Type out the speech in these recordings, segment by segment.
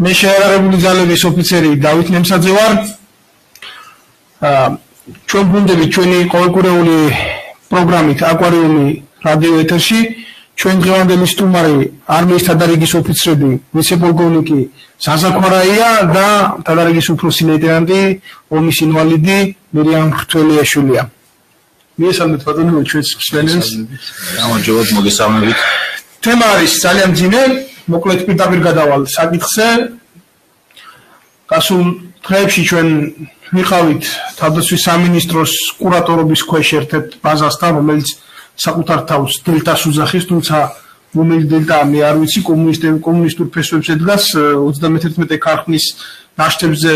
მე შეერარებული ძალების ოფიცერი დავით ნემსაძე ვარ. აა ჩვენ გუნდები ჩვენი ყოველკვირეული პროგრამით აკვარიუმი რადიო ეთერში ჩვენ დღევანდელი სტუმარი არმიის თადარიგის ოფიცრები ვიცე-პოლკოვნიკი საზაქვარაია და თადარიგის უფროსი ლეიტენანტი ომის ინვალიდი მირიამ ხრთველიაშვილია. მიესალმეთ ბატონო ჩვენს მსმენელს. გამარჯობა მოგესალმებით. თემა არის ძალიან ძინე, მოკლედ პირდაპირ გადავალ საკითხზე. გასულ დღეებში ჩვენ ვიყავით თავდაცვის სამინისტროს კურატორობის ქვეშ ერთ-ერთ ბაზასთან, რომელიც საკუთარ თავს დელტას უძახის, თუმცა მომენტ დელტა მე არ ვიცი კომუნისტები კომუნისტურ ფესვებზე დგას 31 ქარხნის ნაშთებზე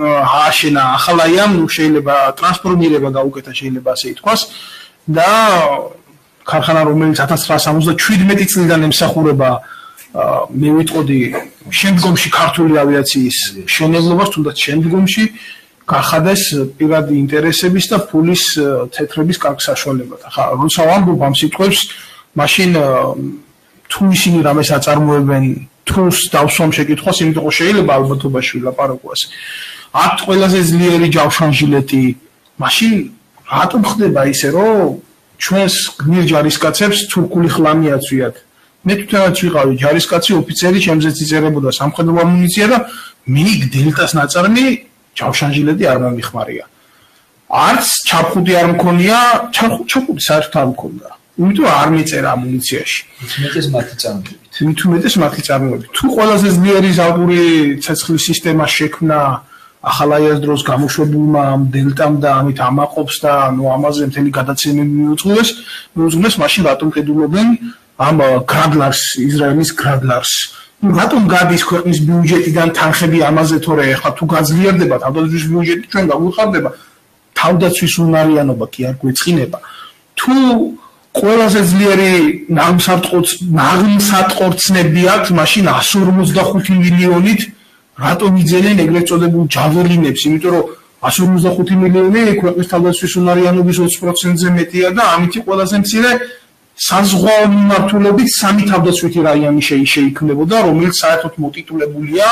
ააშენა ახალაია, ნუ შეიძლება ტრანსფორმირება გაუკეთა შეიძლება ასე ითქვას და ქარხანა რომელიც 1977 წლიდან ემსახურება მე ვიტყოდი შემდგომში ქართული ავიაციის შენებლობას თუნდაც შემდგომში გახადეს პირადი ინტერესების და ფულის თეთრების კარგ საშუალებად. ხა, როცა ვამბობ ამ სიტყვებს, მაშინ თუ ისინი რამეს აწარმოებენ, თუს დავსვამ შეკითხვას, იმიტომ რომ შეიძლება ალბათობაში ვილაპარაკოს. აქ ყველაზე ძლიერი ჯავშანჟილეტი, მაშინ რატომ ხდება ისე, რომ ჩვენს გმირ ჯარისკაცებს თურქული ხლამი აწვიათ? მე თვითონაც ვიყავი ჯარისკაცი ოფიცერი, შემზეც იწერებოდა სამხედრო ამუნიცია და მიგ დელტას ნაწარმი ჩავშანჟილედი არ მომიხმარია. არც ჩაფხუტი არ მქონია, ჩაფხუტი საერთოდ არ მქონდა. იმიტომ არ მეწერა ამუნიციაში. მეტეს მათი წარმოებით. თუ მეტეს მათი წარმოებით. თუ ყველაზე ძლიერი ზალპური ცეცხლის სისტემა შექმნა ახალაიას დროს გამოშვებულმა დელტამ და ამით ამაყობს და ნუ ამაზე მთელი გადაცემები მიუძღვნეს, მიუძღვნეს მაშინ რატომ კედულობენ ამ გრადლარს, ისრაელის გრადლარს. რატომ გადის ქვეყნის ბიუჯეტიდან თანხები ამაზე თორე? ახლა თუ გაძლიერდება თავდაცვის ბიუჯეტი ჩვენ გაგვიხარდება თავდაცვის უნარიანობა კი არ გვეწყინება თუ ყველაზე ძლიერი ნამსარტყოც ნამსარტყორცნები აქვს მაშინ 155 მილიონით რატომ იძენენ ეგრეთ წოდებულ ჯაველინებს იმიტომ რომ 155 მილიონი ქვეყნის თავდაცვის უნარიანობის 20%-ზე მეტია და ამით ყველაზე მცირე საზღვაო მიმართულებით სამი თავდაცვითი რაიონი შეიქმნებოდა, რომელიც საერთოდ მოტიტულებულია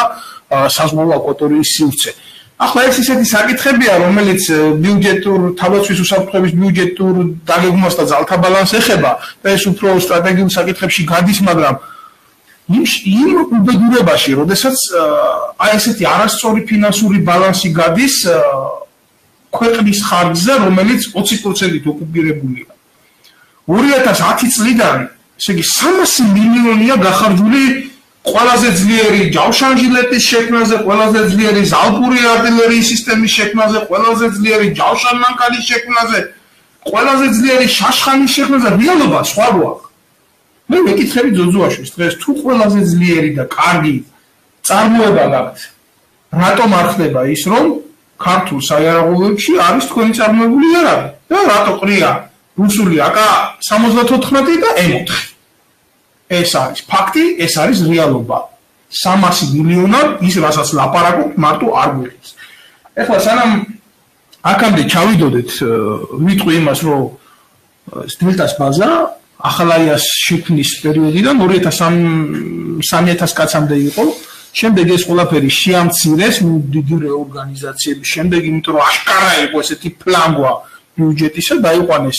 საზღვაო აკვატორიის სივრცე. ახლა ეს ისეთი საკითხებია, რომელიც ბიუჯეტურ თავდაცვის უსაფრთხოების ბიუჯეტურ დაგეგმვას და ძალთა ბალანსს ეხება და ეს უფრო სტრატეგიულ საკითხებში გადის, მაგრამ იმ იმ უბედურებაში, როდესაც აი ესეთი არასწორი ფინანსური ბალანსი გადის ქვეყნის ხარჯზე, რომელიც 20%-ით ოკუპირებულია. 2010 წლიდან, ესე იგი 300 მილიონია გახარჯული ყველაზე ძლიერი ჯავშანჯილების შექმნაზე, ყველაზე ძლიერი ზალპური артиლერიის სისტემის შექმნაზე, ყველაზე ძლიერი ჯავშანმანქანის შექმნაზე, ყველაზე ძლიერი შაშხანის შექმნაზე, რეალობა სხვა გვაქვს. მე მეკითხები ძოძუაშვილს დღეს თუ ყველაზე ძლიერი და კარგი წარმოება გაქვთ, რატომ არ ხდება ის, რომ ქართულ საიარაღოებში არის თქვენი წარმოებული იარაღი? და რატო ყრია? რუსული აკა 74 და M4. ეს არის ფაქტი, ეს არის რეალობა. 300 მილიონად ის რასაც ლაპარაკობ მარტო არ გვიხის. ეხლა სანამ აქამდე ჩავიდოდეთ, ვიტყვი იმას, რომ სტილტას ბაზა ახალაიას შექმნის პერიოდიდან 2003-3000 კაცამდე იყო. შემდეგ ეს ყველაფერი შეამცირეს, დიდი რეორგანიზაციების შემდეგ, იმიტომ რომ აშკარა იყო ესეთი პლანგვა ბიუჯეტისა და იყვანეს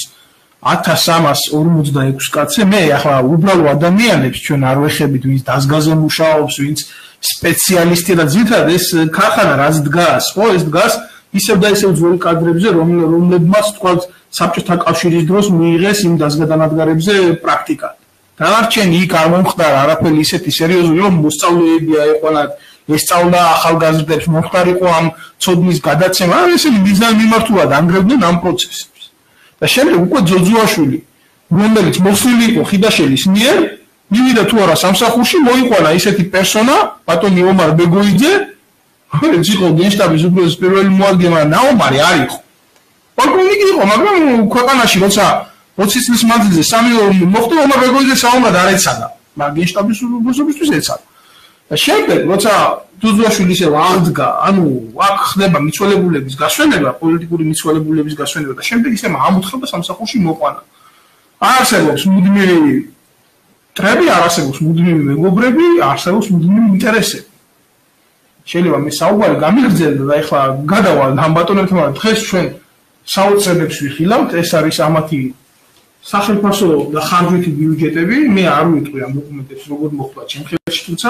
1346 კაცი მე ახლა უბრალო ადამიანებს ჩვენ არ ვეხებით ვინც დაზგაზე მუშაობს ვინც სპეციალისტი და ძირთად ეს ქარხანა რაც დგას ხო ეს დგას ისევ და ისევ ძველი კადრებზე რომლებმაც თქვა საბჭოთა კავშირის დროს მიიღეს იმ დაზგადანადგარებზე პრაქტიკა. დანარჩენი იქ არ მომხდარა არაფერი ისეთი სერიოზული რომ მოსწავლეები აეყოლათ ესწავლა ახალგაზრდებს მომხდარიყო ამ ცოდნის გადაცემა ან ესე მიზან მიმართულად ანგრევდნენ ამ პროცესს და შემდეგ უკვე ძოძუაშვილი რომელიც მოსული იყო ხიდაშელის მიერ მივიდა თუ არა სამსახურში მოიყვანა ისეთი პერსონა ბატონი ომარ ბეგოიძე რომელიც იყო გენშტაბის უფროსის პირველი მოადგილე ნაომარი არ იყო. პოლკოვნიკი იყო მაგრამ ქვეყანაში როცა 20 წლის მანძილზე სამი მოხდა ომარ ბეგოიძე საომრად არ ეცადა. მაგრამ გენშტაბის უფროსისთვის ეცადა. და შემდეგ როცა დუძუაშვილი ისე აღდგა, ანუ აქ ხდება მიცვალებულების გასვენება, პოლიტიკური მიცვალებულების გასვენება და შემდეგ ისე ამოთხება სამსახურში მოყვანა. არსებობს მუდმივი ტრები არ არსებობს მუდმივი მეგობრები, არსებობს მუდმივი ინტერესები. შეიძლება მე საუბარი გამიგრძელო და ეხლა გადავალ ამ ბატონებთან დღეს ჩვენ საოცრებს ვიხილავთ, ეს არის ამათი სახელმწიფო და ხარჯვითი ბიუჯეტები, მე არ ვიტყვი ამ დოკუმენტებს როგორ მოხდა ჩემ ხელში, თუმცა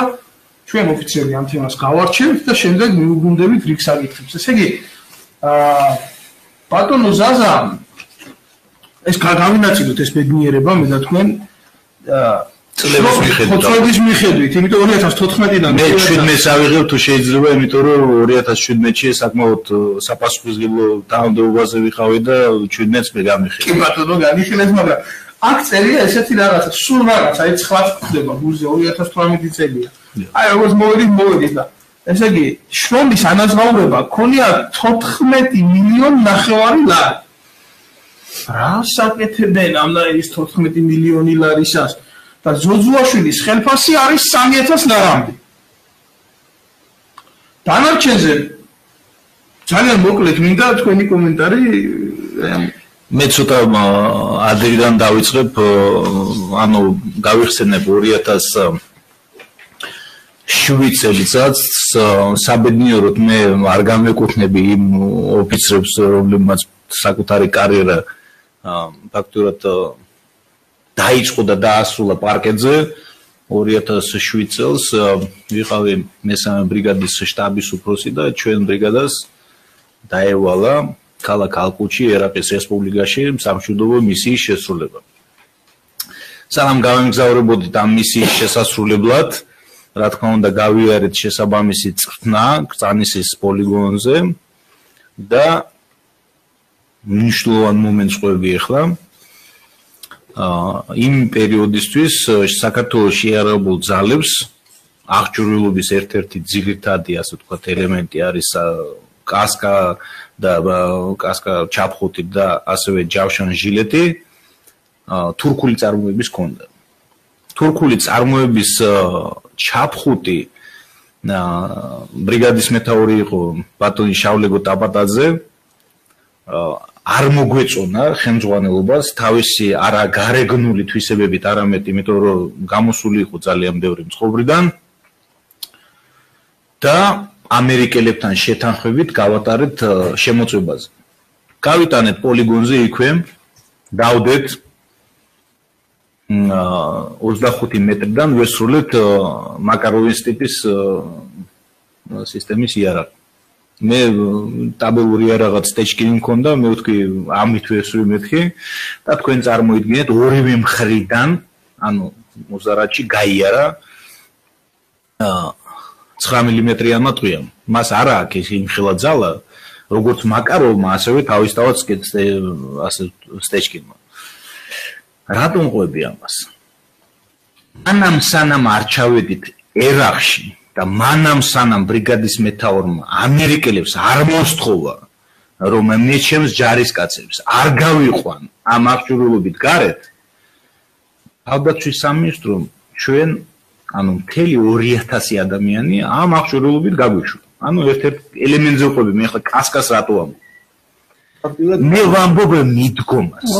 ჩვენ ოფიციალურად ამ თემას გავარჩევთ და შემდეგ მიუგუნდებით რიქს აკითხებს. ესე იგი აა ბატონო ზაზა ეს გავინაცილოთ ეს ბედნიერება მე და თქვენ წლების მიხედვით. წლების მიხედვით, იმიტომ 2014-დან მე 17-ს ავიღებ თუ შეიძლება, იმიტომ რომ 2017-ში საკმაოდ საფასუხისგებლო დაავადებაზე ვიყავი და 17-ს მე გამიხილე. კი ბატონო, განიხილეთ, მაგრამ აქ წერია ესეთი რაღაცა, სულ რაღაცა, აი 9 ხდება გულზე 2018 წელია. აი როგორც მოვიდი, მოვიდი და ესე იგი, შრომის ანაზღაურება ქონია 14 მილიონი ნახევარი ლარი. რა საკეთებენ ამ ის 14 მილიონი ლარისას? და ზოძუაშვილის ხელფასი არის 3000 ლარამდე. დანარჩენზე ძალიან მოკლედ მინდა თქვენი კომენტარი მე ცოტა ადრიდან დავიწყებ ანუ გავიხსენებ 2000 შვიდ წელიწადს საბედნიეროდ მე არ გამეკუთვნები იმ ოფიცრებს რომლებმაც საკუთარი კარიერა ფაქტურად დაიწყო და დაასრულა პარკეტზე 2007 წელს ვიყავი მესამე ბრიგადის შტაბის უფროსი და ჩვენ ბრიგადას დაევალა ქალაქ ალკუჩი ერაყის რესპუბლიკაში სამშვიდობო მისიის შესრულება. სანამ გავემგზავრებოდით ამ მისიის შესასრულებლად, რა თქმა უნდა გავიარეთ შესაბამისი წრთნა კრწანისის პოლიგონზე და მნიშვნელოვან მომენტს ყვები ახლა იმ პერიოდისთვის საქართველოს შეარაღებულ ძალებს აღჭურვილობის ერთ-ერთი ძირითადი ასე ვთქვათ ელემენტი არის კასკა და კასკა ჩაფხუტი და ასევე ჯავშან ჟილეტი თურქული წარმოების ქონდა. თურქული წარმოების ჩაფხუტი ბრიგადის მეტაური იყო ბატონი შავლეგო ტაპატაძე არ მოგვეწონა ხელმძღვანელობას თავისი არა გარეგნული თვისებებით, არამედ იმიტომ რომ გამოსული იყო ძალიან ბევრი მცხოვრიდან და ამერიკელებთან შეთანხმებით გავატარეთ შემოწმებაზე. გავიტანეთ პოლიგონზე იქვე, დავდეთ 25 მეტრიდან ვესრულეთ მაკაროვის ტიპის სისტემის იარაღი. მე ტაბელური რაღაც ტეჩკინი მქონდა, მე ვთქვი, ამით ვესვი მეთქი და თქვენ წარმოიდგინეთ ორივე მხრიდან, ანუ მოზარაჩი გაიარა აა 9 მმ-იან მატყვია. მას არა აქვს ის იმხელა ძალა, როგორც მაკაროვმა, ასევე თავისთავად ასე სტეჩკინმა. რატომ ყვები ამას? ანამ სანამ არ ჩავედით ერახში და მანამ სანამ ბრიგადის მეტაორმა ამერიკელებს არ მოსთხოვა რომ მე ჩემს ჯარისკაცებს არ გავიყვან ამ აღჭურვილობით გარეთ. ალბათ სამინისტრო ჩვენ ანუ მთელი 2000 ადამიანი ამ აღჭურვილობით გაგვიშვა ანუ ერთ-ერთ ელემენტზე ყოფილი მე ხა კასკას რატო ამ მე ვამბობ მიდგომას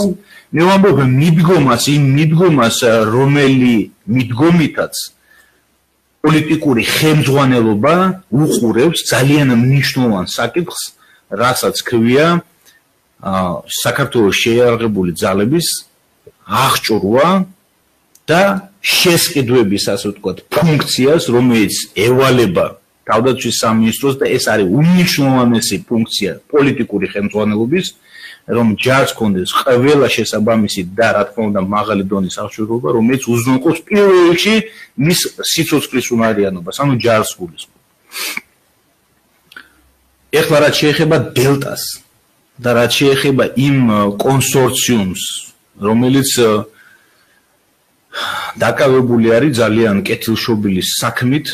მე ვამბობ მიდგომას იმ მიდგომას რომელი მიდგომითაც პოლიტიკური ხელმძღვანელობა უყურებს ძალიან მნიშვნელოვან საკითხს, რასაც ქვია საქართველოს შეიარაღებული ძალების აღჭურვა და შესყიდვების, ასე ვთქვათ, ფუნქციას, რომელიც ევალება თავდაცვის სამინისტროს და ეს არის უნიშნულოვანესი ფუნქცია პოლიტიკური ხელმძღვანელობის, რომ ჯარს კონდეს ყველა შესაბამისი და რა თქმა უნდა მაღალი დონის აღჭურვილობა, რომელიც უზრუნველყოფს პირველ რიგში მის სიცოცხლის უნარიანობას, ანუ ჯარს გულისხმობს. ეხლა რაც შეეხება დელტას და რაც შეეხება იმ კონსორციუმს, რომელიც დაკავებული არის ძალიან კეთილშობილი საქმით,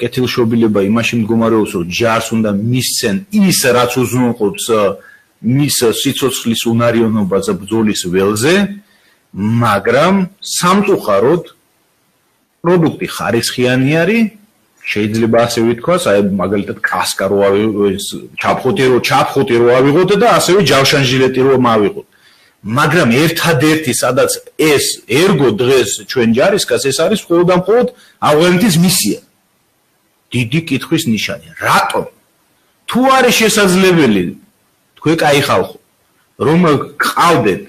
კეთილშობილება იმაში მდგომარეობს, რომ ჯარს უნდა მისცენ ის, რაც უზრუნველყოფს მის სიცოცხლის უნარიანობაზე ბრძოლის ველზე, მაგრამ სამწუხაროდ პროდუქტი ხარისხიანი არის, შეიძლება ასე ვთქვას, აი მაგალითად კასკა რო ავიღოთ, ჩაფხუტი რო ჩაფხუტი რო ავიღოთ და ასევე ჯავშანჟილეტი რო მავიღოთ. მაგრამ ერთადერთი სადაც ეს ერგო დღეს ჩვენ ჯარისკაც ეს არის მხოლოდ და მხოლოდ ავღანეთის მისია. დიდი კითხვის ნიშანია. რატომ? თუ არის შესაძლებელი გვეკაი ხალხო, რომ გყავდეთ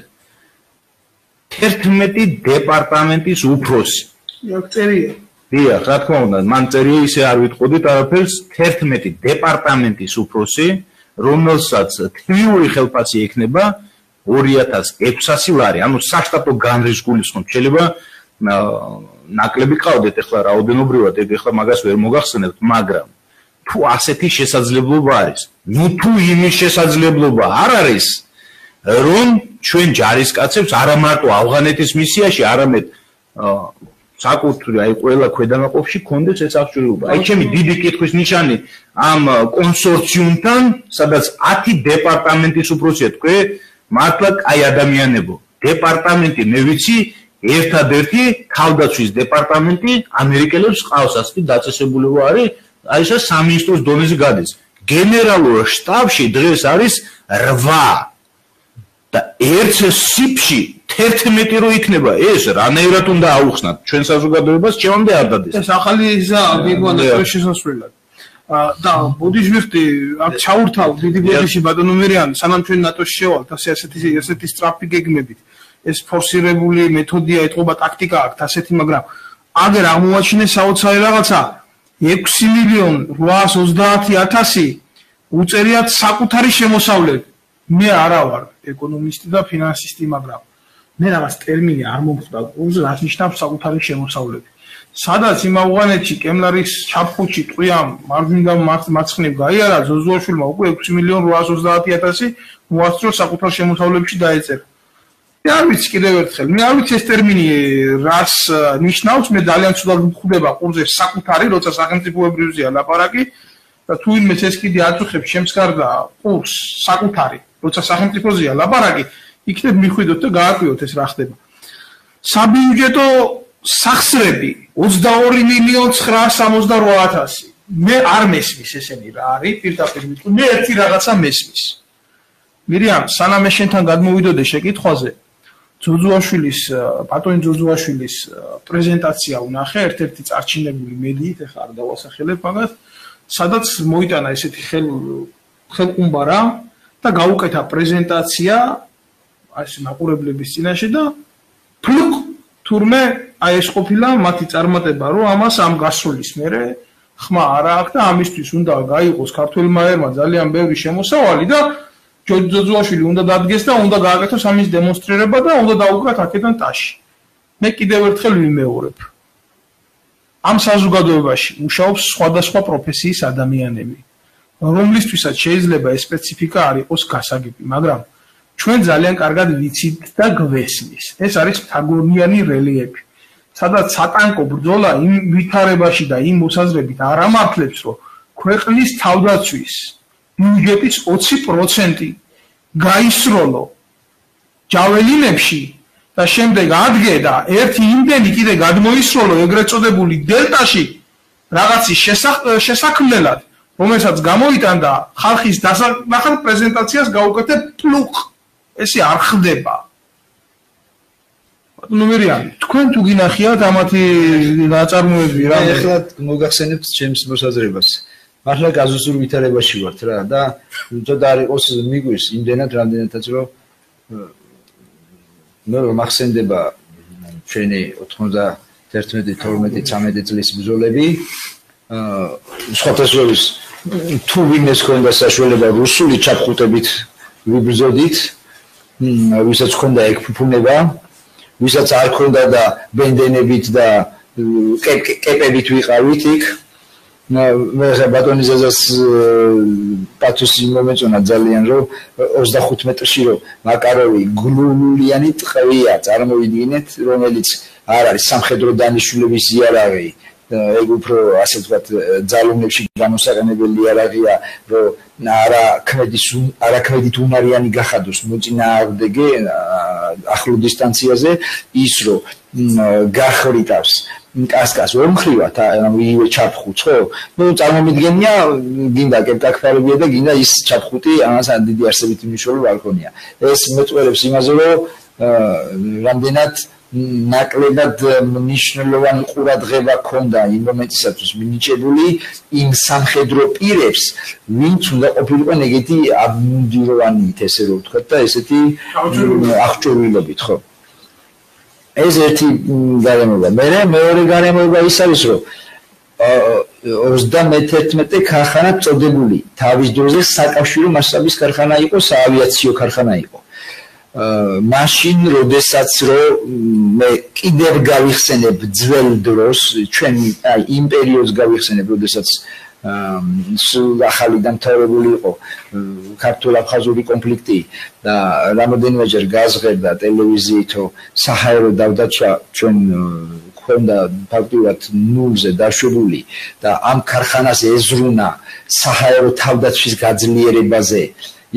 11 დეპარტამენტის უფროსი. აქ წერია. დიახ, რა თქმა უნდა, მან წერია ისე არ ვიტყოდით არაფერს 11 დეპარტამენტის უფროსი, რომელსაც თვიური ხელფასი ექნება 2600 ლარი. ანუ საშტატო განრის გულისხმობ შეიძლება ნაკლები ყავდეთ, ეხლა რაოდენობრივად ეგ ეხლა მაგას ვერ მოგახსენებთ, მაგრამ თუ ასეთი შესაძლებლობა არის, ნუ თუ იმის შესაძლებლობა არ არის, რომ ჩვენ ჯარისკაცებს არა მარტო ავღანეთის მისიაში, არამედ საკუთრი აი ყველა ქვედანაყოფში კონდეს ეს აღჭურვილობა. აი ჩემი დიდი კითხვის ნიშანი ამ კონსორციუმთან, სადაც 10 დეპარტამენტის უფროსია თქვენ, მართლა აი ადამიანებო. დეპარტამენტი მე ვიცი ერთადერთი თავდაცვის დეპარტამენტი ამერიკელებს ყავს ასეთი დაწესებულება არის აი ეს სამინისტროს დონეზე გადის. გენერალურ შტაბში დღეს არის 8 და ერთ სიფში 11 რო იქნება. ეს რანაირად უნდა აუხსნათ. ჩვენ საზოგადოებას ჩემამდე არ დადეს ეს ახალი ისა ვიგონა შესასვლელად. და ბუდიჟმისტი აქ ჩაურთავ დიდი ბუდიში ბატონო მერიანი სანამ ჩვენ ნატოში შევალთ ასე ასეთი ასეთი სტრაფი გეგმებით. ეს ფორსირებული მეთოდია ეთყობა ტაქტიკა აქვს ასეთი მაგრამ აგერ აღმოაჩინე საოცარი რაღაცა 6 მილიონ 830000 უწერიათ საკუთარი შემოსავლები მე არა ვარ ეკონომისტი და ფინანსისტი, მაგრამ მე რაღაც ტერმინი არ მომხდა, უზე რაც ნიშნავს საკუთარი შემოსავლები. სადაც იმ ავღანეთში კემლარის ჩაფხუჩი ტყვიამ მარჯვნიდან მარცხნივ გაიარა ზოზუაშვილმა უკვე 6 მილიონ 830000 მოასწრო საკუთარ შემოსავლებში დაეწერა. მე არ ვიცი კიდევ ერთხელ, მე არ ვიცი ეს ტერმინი რას ნიშნავს, მე ძალიან ცუდად მხვდება ყურზე საკუთარი, როცა სახელმწიფოებრიოზია ლაპარაკი და თუ იმეს ეს კიდე აწუხებს ჩემს გარდა ყურს საკუთარი როცა სახელმწიფოზეა ლაბარაკი, იქნებ მიხვიდოთ და გააკვიოთ ეს რა ხდება. საბიუჯეტო სახსრები 22 მილიონ 968.000. მე არ მესმის ესენი რა არის, პირდაპირ მე ერთი რაღაცა მესმის. მირიამ, სანამ შენთან გადმოვიდოდე შეკითხვაზე, ძუძუაშვილის, ბატონი ძუძუაშვილის პრეზენტაცია ვნახე ერთ-ერთი წარჩინებული მედიით, ეხლა არ დავასახელებ მაგას, სადაც მოიტანა ესეთი ხელ ხელყუმბარა, და გაუკეთა პრეზენტაცია ეს მაყურებლების წინაშე და ფლუკ თურმე აი ეს ყოფილა მათი წარმატება რომ ამას ამ გასროლის მერე ხმა არა აქვს და ამისთვის უნდა გაიყოს ქართულმა ერმა ძალიან ბევრი შემოსავალი და ჯოჯოძუაშვილი უნდა დადგეს და უნდა გააკეთოს ამის დემონსტრირება და უნდა დაუკრათ აქედან ტაში. მე კიდევ ერთხელ ვიმეორებ. ამ საზოგადოებაში მუშაობს სხვადასხვა პროფესიის ადამიანები. რომლისთვისაც შეიძლება ეს სპეციფიკა არ იყოს გასაგები, მაგრამ ჩვენ ძალიან კარგად ვიცით და გვესმის. ეს არის თაგორნიანი რელიეფი. სადაც სატანკო ბრძოლა იმ ვითარებაში და იმ მოსაზრებით არ ამართლებს, რომ ქვეყნის თავდაცვის ბიუჯეტის 20% გაისროლო ჯაველინებში და შემდეგ ადგე და ერთი იმდენი კიდე გადმოისროლო ეგრეთ წოდებული დელტაში რაღაცის შესაქმნელად რომელსაც გამოიტანდა ხალხის დასახალ პრეზენტაციას გაუკეთე პლუყ ესე არ ხდება. ნუმერიან თქვენ თუ გინახიათ ამათი ნაწარმოები რა მე ახლა მოგახსენებთ ჩემს მოსაზრებას მართლა გაზუსურ ვითარებაში ვართ რა და უცოტა არ იყოს მიგვირს იმდენად რამდენადაც რომ მე მახსენდება ჩვენი 91 12 13 წლის ბრძოლები აა სხვათაშორის თუ ვინმეს ქონდა საშუალება რუსული ჩაფხუტებით ვიბრძოდით, ვისაც ქონდა ეგ ფუფუნება, ვისაც არ ქონდა და ბენდენებით და კეპებით ვიყავით იქ. მე ხა ბატონი ზაზას პათოსი მომეწონა ძალიან რომ 25 მეტრში რომ მაკაროვი გლულულიანი ტყვია წარმოვიდგინეთ რომელიც არ არის სამხედრო დანიშნულების იარაღი. ეგ უფრო ასე ვთქვათ ძალოვნებში განუსაყენებელი არ აღია რომ არა ქმედის არა ქმედით უნარიანი გახადოს მოწინააღმდეგე ახლო დისტანციაზე ის რომ გახრიტავს კასკას ვერ მხრივად ანუ იგივე ჩაფხუტს ხო? ну წარმომიდგენია გინდა კეპკაკფარებია და გინდა ის ჩაფხუტი ამასთან დიდი არსებითი მნიშვნელობა არ ქონია. ეს მეწვევებს იმაზე რომ რამდენად ნაკლებად მნიშვნელოვანი ყურადღება ქონდა იმ მომენტისათვის მინიჭებული იმ სამხედრო პირებს ვინც უნდა ყოფილიყო ეგეთი აბუნდიროვანით ესე რომ ვთქვათ და ესეთი აღჭურვილობით ხო ეს ერთი გარემოება. მე მეორე გარემოება ის არის, რომ 31 ქარხანა წოდებული თავის დროზე საკავშირო მასშტაბის ქარხანა იყო, საავიაციო ქარხანა იყო. აა მაშინ, როდესაც რო მე კიდევ გავიხსენებ ძველ დროს, ჩვენ აი იმ პერიოდს გავიხსენებ, როდესაც სულ ახალი დამთავრებული იყო ქართულ-აფხაზური კონფლიქტი და რამოდენიმეჯერ გაზღერდა ტელევიზიითო საჰაერო დავდაჩა ჩვენ ქონდა ფაქტიურად ნულზე დაშვებული და ამ ქარხანას ეზრუნა საჰაერო თავდაცვის გაძლიერებაზე.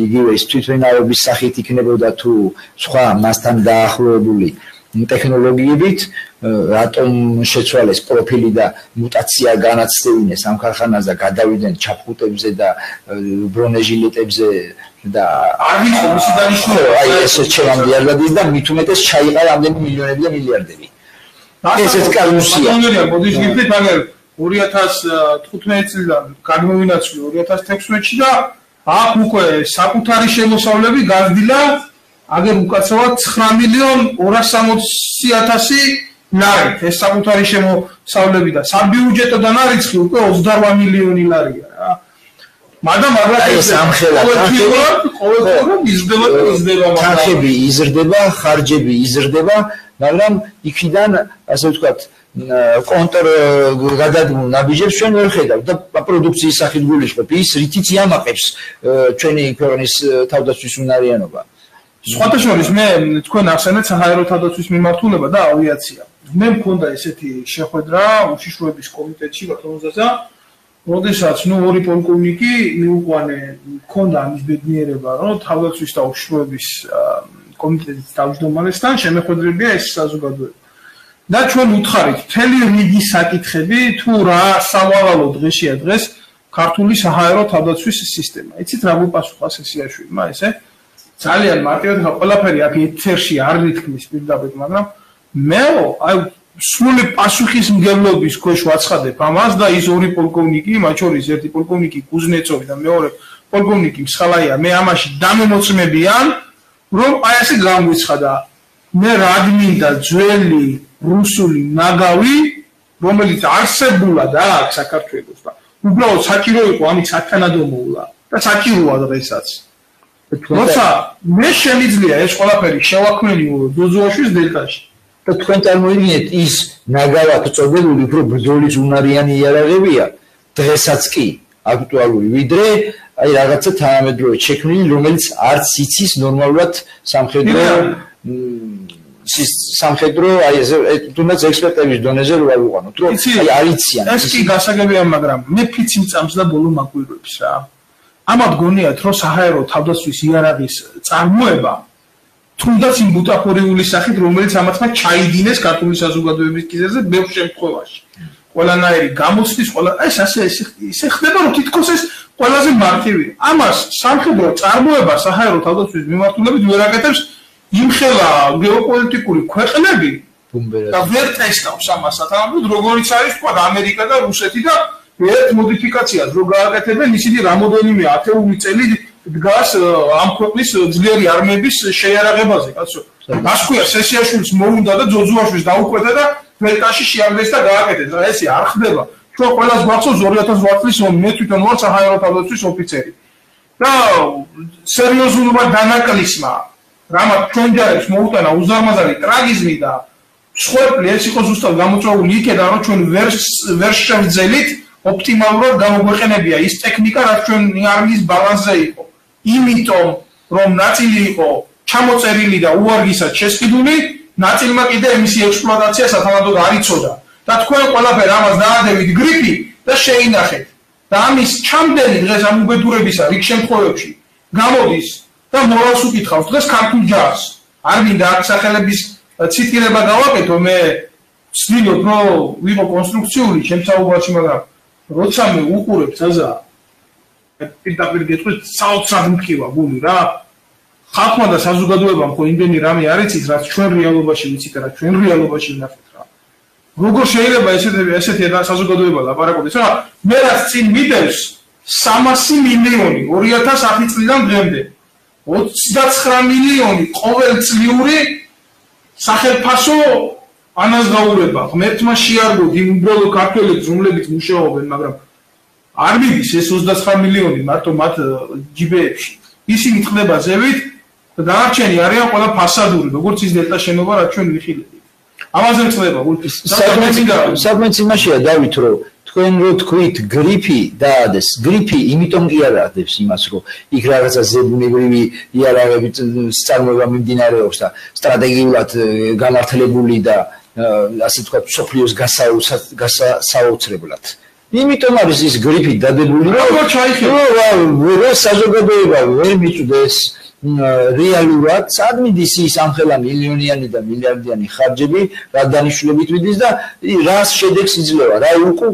იგივე ის თვითმფრინავების სახით იქნებოდა თუ სხვა მასთან დაახლოებული ტექნოლოგიებით რატომ შეცვალეს პროფილი და მუტაცია განაცდევინეს ამ ქარხანაზე გადავიდნენ ჩაფხუტებზე და ბრონეჟილეტებზე და არ ვიცი მისი დანიშნულება აი ესე ჩემამდე არ გადის და მით უმეტეს ჩაიყარა რამდენი მილიონები და მილიარდები. ესეც კალუსია ბატონია მოდი შეგიფრით მაგერ 2015 წლიდან გამოვინაცვლი 2016-ში და აქ უკვე საკუთარი შემოსავლები გაზრდილა აგერ უკაცრავად 9 მილიონ 260000 ლარი ეს საკუთარი შემოსავლები და საბიუჯეტოდან არიცი უკვე 28 მილიონი ლარია რა. მაგრამ მაგრამ ეს ამხელა ყოველდღიურად იზრდება და იზრდება მაგრამ ხარჯები იზრდება, ხარჯები იზრდება, მაგრამ იქიდან ასე ვთქვათ კონტր გადადგმულ ნაბიჯებს ჩვენ ვერ ხედავთ და პროდუქციის სახით გულისხმობ ის რითიც იამაყებს ჩვენი ქვეყნის თავდაცვის უნარიანობა. სხვათა შორის მე თქვენ ახსენეთ საჰაერო თავდაცვის მიმართულება და ავიაცია. მე მქონდა ესეთი შეხვედრა უშიშროების კომიტეტში ბატონზასა როდესაც ნუ ორი პოლკოვნიკი მიუყვანე მქონდა ამის ბედნიერება რომ თავდაცვის და უშიშროების კომიტეტის თავმჯდომარესთან შემეხვედრებია ეს საზოგადოება. და ჩვენ უთხარით მთელი რიგი საკითხები თუ რა სავალალო დღეშია დღეს ქართული საჰაერო თავდაცვის სისტემა. იცით რა გუპასუხა სესიაშვილმა ესე? ძალიან მარტივად ყველაფერი აქ ეთერში არ რითქმის პირდაპირ მაგრამ მეო აი სული პასუხის მგებლობის ქვეშ ვაცხადებ. ამას და ის ორი პოლკოვნიკი მათ შორის ერთი პოლკოვნიკი კუზნეცოვი და მეორე პოლკოვნიკი მსხალაია მე ამაში დამემოწმებიან რომ აი ასე გამვიცხადა მე რადმინდა ძველი რუსული ნაგავი რომელიც არსებულად აქვს საქართველოს და უბრალოდ საჭირო იყო ამით სათანადო მოვლა და საჭიროა დღესაც. თუმცა მე შემიძლია ეს ყველაფერი შევაქმნიო დოზოაშვის დელტაში და თქვენ წარმოიდგინეთ ის ნაგავად წოდებული უფრო ბრძოლის უნარიანი იარაღებია. დღესაც კი აქტუალური ვიდრე აი რაღაცა თანამედროვე შექმნილი რომელიც არც იცის ნორმალურად სამხედრო სამხედრო აი ეს თუნდაც ექსპერტების დონეზე რო ავიყვანოთ რომ აი არიციან ეს კი გასაგებია მაგრამ მე ფიცი მწამს და ბოლო მაკვირვებს რა. ამათ გონიათ რომ საჰაერო თავდაცვის იარაღის წარმოება თუნდაც იმ ბუტაფორიული სახით რომელიც ამათმა ჩაიდინეს ქართული საზოგადოების კიდეზე ბევრ შემთხვევაში. ყველანაირი გამოცდის ყველა ეს ასე ისე ხდება რომ თითქოს ეს ყველაზე მარტივი. ამას სამხედრო წარმოება საჰაერო თავდაცვის მიმართულებით ვერ აკეთებს იმხელა გეოპოლიტიკური ქვეყნები და ვერ ტესტავს ამას სათანადოდ როგორიც არის თქვა ამერიკა და რუსეთი და ერთ მოდიფიკაციას რო გააკეთებენ ისინი რამოდენიმე ათეული წელი დგას ამ ქვეყნის ძლიერი არმიების შეიარაღებაზე. კაცო გასხვია სესიაშვილს მოუნდა და ძოძუაშვილს დაუკვეთა და ფელტაში შეაგდეს და გააკეთეს. რა ესე არ ხდება? ჩვენ ყველას გვახსოვს 2008 წლის რომ მე თვითონ ვარ საჰაერო თავდაცვის ოფიცერი. და სერიოზულობა დანაკლისმა. რამა ჩვენ ჯარებს მოუტანა უზარმაზარი ტრაგიზმი და სხვაები ეს იყო ზუსტად გამოწვეული იქედა რომ ჩვენ ვერ ვერ შევძელით ოპტიმალურად გამოგვეყენებია ის ტექნიკა, რაც ჩვენ არმიის ბალანსზე იყო. იმიტომ, რომ ნაწილი იყო ჩამოწერილი და უარგისად შესყიდული, ნაწილმა კიდე ემისი ექსპლუატაცია სათანადოდ არ იცოდა. და თქვენ ყველაფერ ამას დაადებით გრიპი და შეინახეთ. და ამის ჩამდენი დღეს ამ უბედურებისა რიგ შემთხვევებში გამოდის და მორალს უკითხავს დღეს ქართულ ჯარს. არ მინდა აქ სახელების ციტირება გავაკეთო, მე ვცდილობ რომ ვიყო კონსტრუქციული შემსაუბარში, მაგრამ როცა მე უყურებ ზაზა პირდაპირ გეტყვით საოცრად მქივა გული რა. ხალხმა და საზოგადოებამ ხო იმდენი რამე არ იცით რაც ჩვენ რეალობაში ვიცით რაც ჩვენ რეალობაში ვნახეთ რა. როგორ შეიძლება ესეთი ესეთი და საზოგადოება ლაპარაკობდეს? რა მე რაც წინ მიდევს 300 მილიონი 2010 წლიდან დღემდე. 29 მილიონი ყოველწლიური სახელფასო ანაზღაურება. ღმერთმა შეარგო იმ უბრალო ქართველებს რომლებიც მუშაობენ მაგრამ არ მიდის ეს 29 მილიონი მარტო მათ ჯიბეებში. ისინი წდება ზევით და დარჩენი არიან ყველა ფასადური როგორც ის დელტა შენობა რაც ჩვენ ვიხილეთ ამაზე წდება საკმაოდ იმაშია დავით რომ თქვენ რო თქვით გრიფი დაადეს გრიფი იმიტომ კი არ ადებს იმას რომ იქ რაღაცა ზებუნებრივი იარაღები წარმოება მიმდინარეობს და სტრატეგიულად განართლებული და ასე თქვა სოფლიოს გასაოცრებლად იმიტომ არის ის გრიფი დადებული რომ როგორ ჩაიხება რა საზოგადოება ვერ მიწვდეს რეალურად სად მიდის ის ამხელა მილიონიანი და მილიარდიანი ხარჯები რა დანიშნულებით მიდის და რას შედეგს იძლევა რა უკუ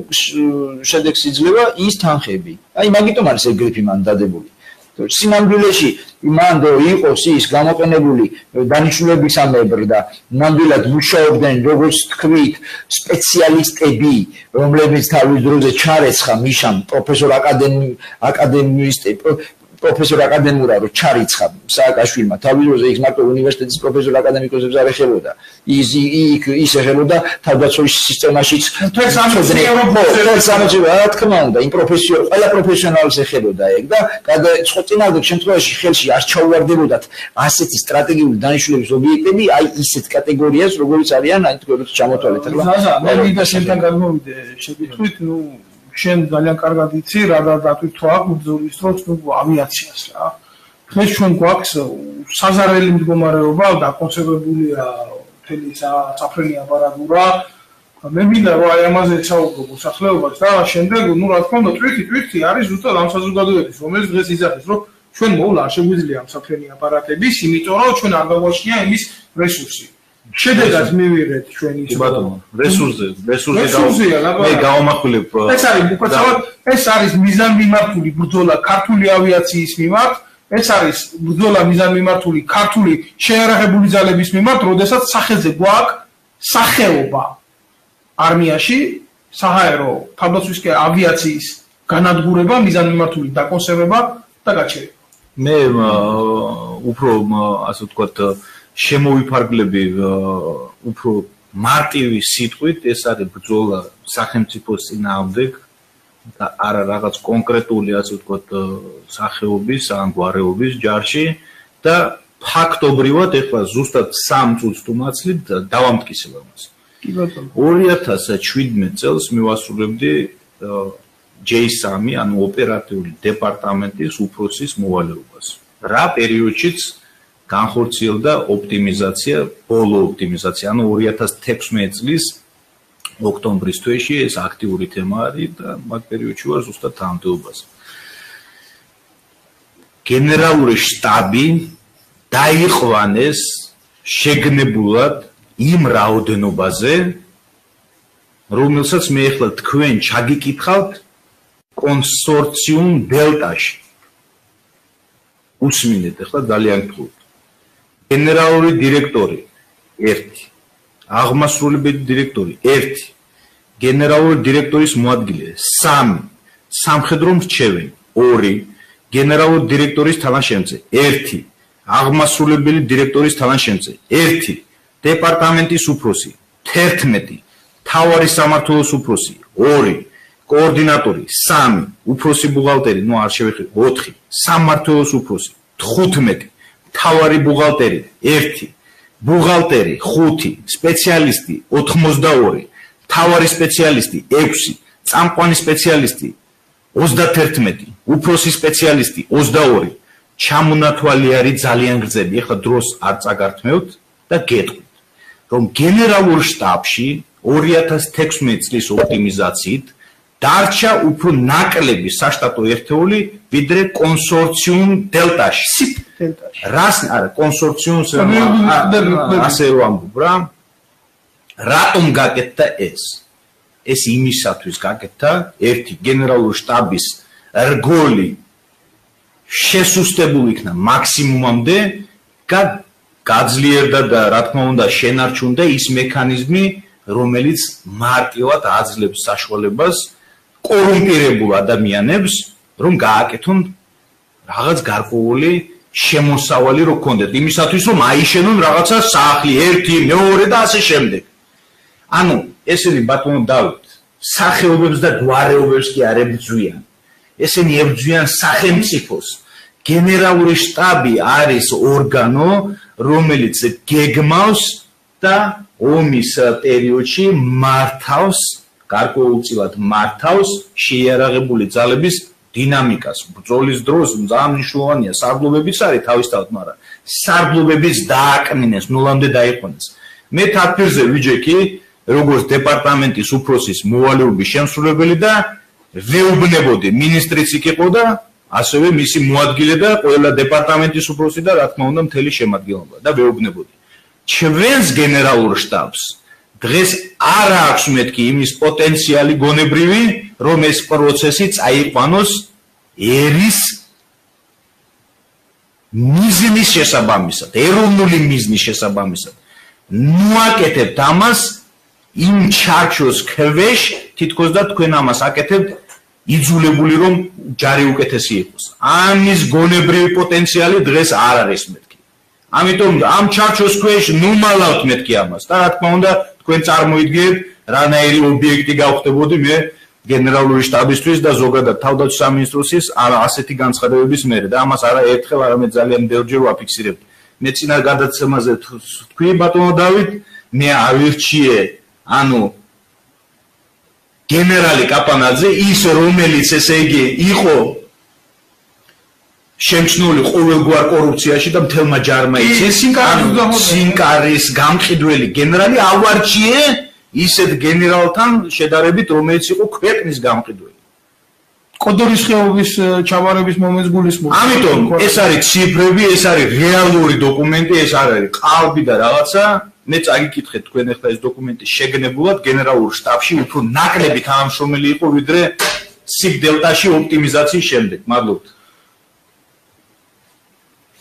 შედეგს იძლევა ის თანხები. აი მაგიტომ არის ეს გრიფი მან დადებული სინამდვილეში მან დო იყოს ის გამოყენებული დანიშნულების ამებრ და ნამდვილად მუშაობდნენ როგორც თქვით სპეციალისტები რომლებიც თავის დროზე ჩარეცხა მიშამ პროფესორ აკადემი აკადემიისტი პროფესორ აკადემიურა რო ჩარიცხა სააკაშვილმა თავიდანვე იქ მარტო უნივერსიტეტის პროფესორ აკადემიკოსებს არ ეხებოდა ის იქ ის ეხებოდა თავდაცვის სისტემაშიც. თექსამეცი რა თქმა უნდა იმ პროფესიო ყველა პროფესიონალს ეხებოდა ეგ და გადა წინალდ შემთხვევაში ხელში არ ჩაუვარდებოდათ ასეთი სტრატეგიული დანიშნულების ობიექტები აი ისეთ კატეგორიას როგორიც არიან აი თქვენ ჩამოთვალეთ ახლა მე მინდა შენთან გამოვიდე შეგიტყვით ნუ შენ ძალიან კარგად იცი რა და დათვითო აგუძურის დროს ნუ ავიაციას რა. დღეს ჩვენ გვაქვს საზარელი მდგომარეობა და კონსერვებულია მთელი საფრენი აპარატურა. მე მინდა რომ აი ამაზე ჩაუგობო სახლებობას და შემდეგ ნუ რა თქმა უნდა ტვირთი ტვირთი არის ზუსტად ამ საზოგადოების რომელიც დღეს იძახის რომ ჩვენ მოვლა არ შეგვიძლია ამ საფრენი აპარატების იმიტომ რომ ჩვენ არ გაგვაშია იმის რესურსი შედეგად მივიღეთ ჩვენი ის ბატონო რესურსზე რესურსზე მე გავამახვილებ ეს არის უკაცრავად ეს არის მიზანმიმართული ბრძოლა ქართული ავიაციის მიმართ. ეს არის ბრძოლა მიზანმიმართული ქართული შეერაღებული ძალების მიმართ როდესაც სახელზე გვაქვს სახეობა არმიაში საჰაერო თავდაცვის ავიაციის განადგურება მიზანმიმართული დაკონსერვება და გაჩერება. მე უფრო ასე ვთქვათ შემოვიფარგლები უფრო მარტივი სიტყვით ეს არის ბრძოლა სახელმწიფოს წინააღმდეგ და არა რაღაც კონკრეტული ასე ვთქვათ სახეობის ან გვარეობის ჯარში და ფაქტობრივად ეხლა ზუსტად 3 წუთს თუ მაცლით დავამტკიცებ ამას. კი ბატონო. 2017 წელს მივასრულებდი J3 ანუ ოპერატიული დეპარტამენტის უფროსის მოვალეობას. რა პერიოდშიც განხორციელდა ოპტიმიზაცია, ბოლო ოპტიმიზაცია, ანუ 2016 წლის ოქტომბრის თვეში ეს აქტიური თემა არის და მაგ პერიოდში ვარ ზუსტად თანამდებობაზე. გენერალური штаბი დაიყვანეს შეგნებულად იმ რაოდენობაზე, რომელსაც მე ახლა თქვენ ჩაგიკითხავთ კონსორციუმ დელტაში. უსმინეთ ახლა ძალიან ფულით. გენერალური დირექტორი 1 აღმასრულებელი დირექტორი 1 გენერალური დირექტორის მოადგილე 3 სამხედრო მრჩეველი 2 გენერალური დირექტორის თანაშემწე 1 აღმასრულებელი დირექტორის თანაშემწე 1 დეპარტამენტის უფროსი 11 თავარი სამართლოს უფროსი 2 კოორდინატორი 3 უფროსი ბუღალტერი ნუ არ შევეხე 4 სამართლოს უფროსი 15 მთავარი ბუღალტერი ერთი, ბუღალტერი ხუთი, სპეციალისტი 82, მთავარი სპეციალისტი 6, წამყვანი სპეციალისტი 31, უფროსი სპეციალისტი 22. ჩამონათვალი არის ძალიან გრძელი. ეხლა დროს არ წაგართმევთ და გეტყვით, რომ გენერალურ შტაბში 2016 წლის ოპტიმიზაციით დარჩა უფრო ნაკლები საშტატო ერთეული, ვიდრე კონსორციუმ დელტაში, სიპ დელტაში. რას არა კონსორციუმს ასე რომ ამბობ რა. რატომ გაკეთდა ეს? ეს იმისათვის გაკეთდა ერთი გენერალური штаბის რგოლი შესუსტებულ იქნა მაქსიმუმამდე და გაძლიერდა და რა თქმა უნდა შენარჩუნდა ის მექანიზმი, რომელიც მარტივად აძლევს საშუალებას კორუმპირებულ ადამიანებს, რომ გააკეთონ რაღაც გარკვეული შემოსავალი რო გქონდეთ იმისათვის, რომ აიშენონ რაღაცა სახლი, ერთი, მეორე და ასე შემდეგ. ანუ ესენი ბატონო დავით, სახეობებს და გვარეობებს კი არ ებრძვიან. ესენი ებრძვიან სახელმწიფოს. გენერალური штаბი არის ორგანო, რომელიც გეგმავს და ომის პერიოდში მართავს გარკვეულწილად მართავს შეიარაღებული ძალების დინამიკას. ბრძოლის დროს ძალიან მნიშვნელოვანია სარდლობებიც არის თავისთავად, მაგრამ სარდლობებიც დააკმინეს, ნულამდე დაიყვანეს. მე თათბირზე ვიჯექი, როგორც დეპარტამენტის უფროსის მოვალეობის შემსრულებელი და ვეუბნებოდი, ministrიც იქიყო და ასევე მისი მოადგილე და ყველა დეპარტამენტის უფროსი და რა თქმა უნდა მთელი შემადგენლობა და ვეუბნებოდი. ჩვენს გენერალურ შტაბს დღეს არ აქვს მეთქი იმის პოტენციალი გონებრივი რომ ეს პროცესი წაიყვანოს ერის მიზნის შესაბამისად, ეროვნული მიზნის შესაბამისად. ნუაკეთებთ ამას იმ ჩარჩოს ქვეშ, თითქოს და თქვენ ამას აკეთებთ იძულებული რომ ჯარი უკეთესი იყოს. ამის გონებრივი პოტენციალი დღეს არ არის მეთქი. ამიტომ ამ ჩარჩოს ქვეშ ნუმალავთ მეთქი ამას და რა თქმა უნდა თქვენ წარმოიდგინეთ რანაირი ობიექტი გავხდებოდი მე გენერალური შტაბისთვის და ზოგადად თავდაცვის სამინისტროსის ასეთი განცხადებების მერე და ამას არა ერთხელ არამედ ძალიან ბევრჯერ ვაფიქსირებთ. მე წინა გადაცემაზე თქვი ბატონო დავით, მე ავირჩიე ანუ გენერალი კაპანაძე ის რომელიც ესე იგი იყო შემჩნული ყოველგვარ კორუფციაში და მთელმა ჯარმა იცის. სინკარის გამყიდველი გენერალი ავარჯიე ისეთ გენერალთან შედარებით რომელიც იყო ქვეყნის გამყიდველი. კოდორის ხეობის ჩავარების მომენტს გულისხმობს ამიტომ ეს არის ციფრები ეს არის რეალური დოკუმენტი ეს არ არის ყალბი და რაღაცა. მე წაგიკითხეთ თქვენ ახლა ეს დოკუმენტი შეგნებულად გენერალურ შტაბში უფრო ნაკლები თანამშრომელი იყო ვიდრე სიგ დელტაში ოპტიმიზაციის შემდეგ მადლობთ.